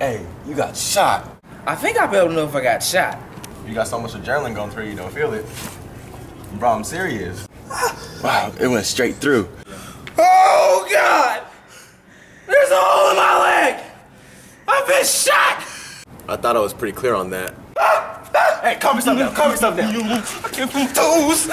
Hey, you got shot. I think I'll be able to know if I got shot. You got so much adrenaline going through you don't feel it. Bro, I'm serious. wow, it went straight through. Oh God! There's a hole in my leg! I've been shot! I thought I was pretty clear on that. hey, calm yourself down. Calm yourself down. I can't move toes!